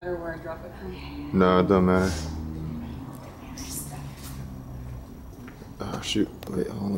matter where I drop it from. No, it don't matter. Oh shoot! Wait, hold on.